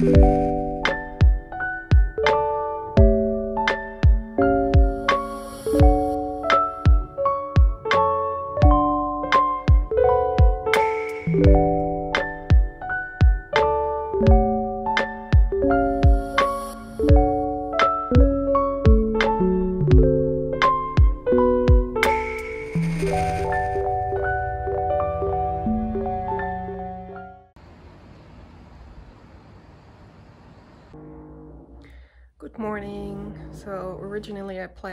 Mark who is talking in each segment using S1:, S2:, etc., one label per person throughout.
S1: Good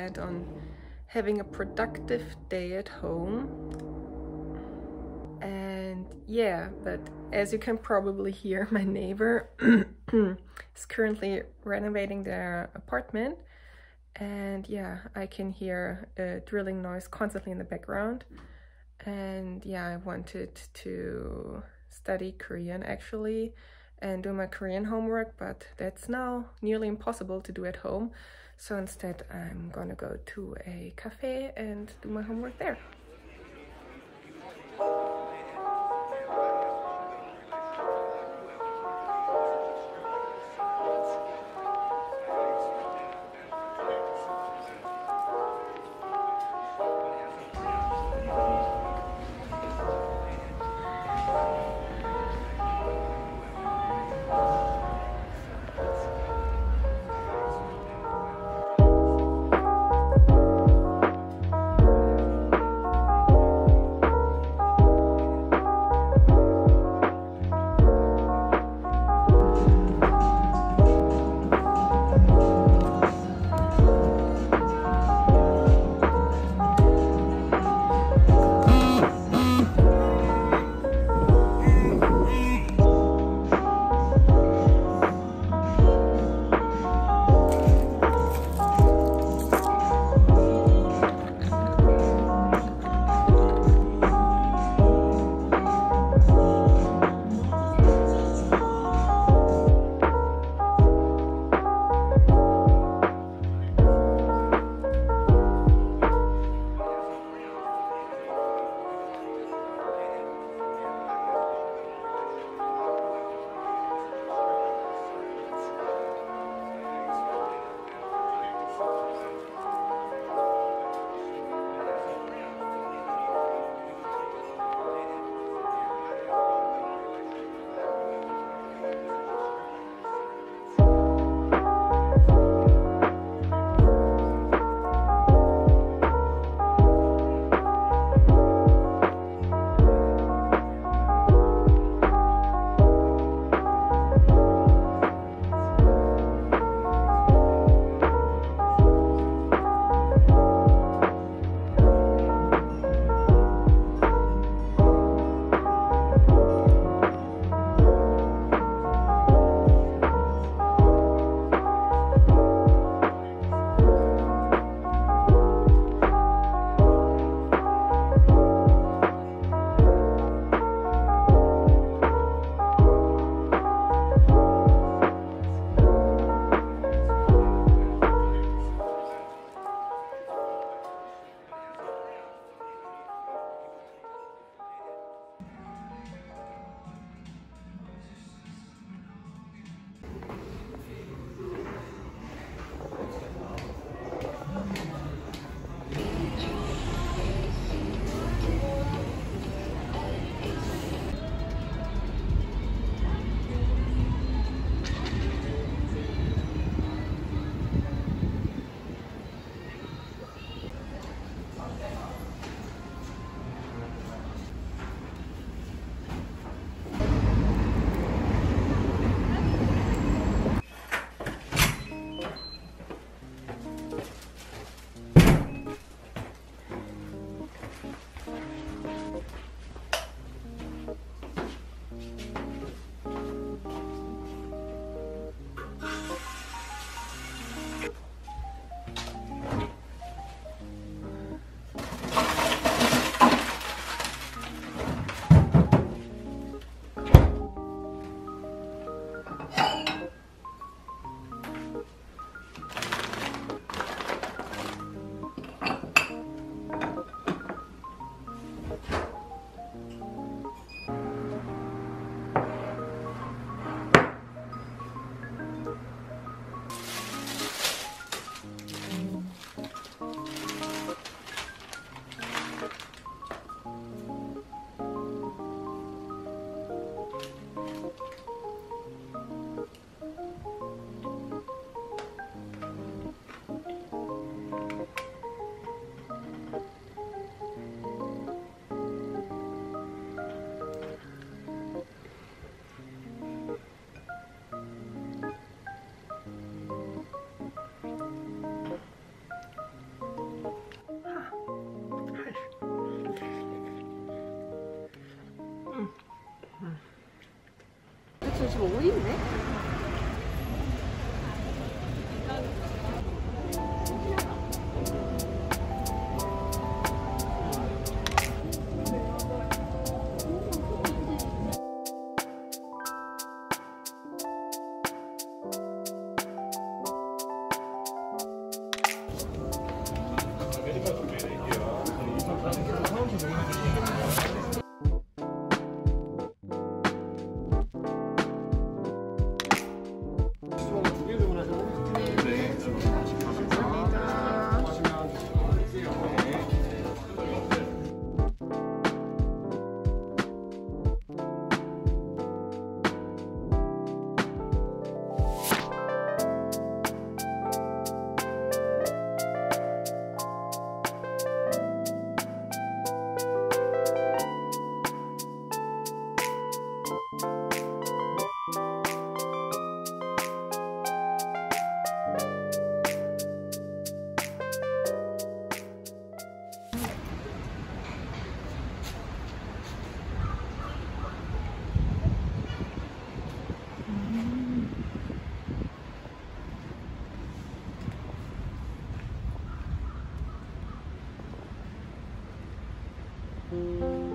S1: planned on having a productive day at home. And yeah, but as you can probably hear, my neighbor is currently renovating their apartment. And yeah, I can hear a drilling noise constantly in the background. And yeah, I wanted to study Korean actually and do my Korean homework, but that's now nearly impossible to do at home. So instead, I'm gonna go to a cafe and do my homework there.
S2: 지금 5일이네? 데?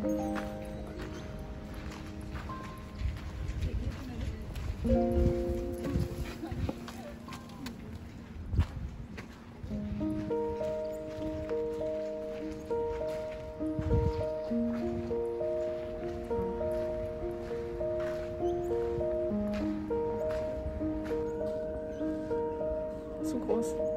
S1: So groß.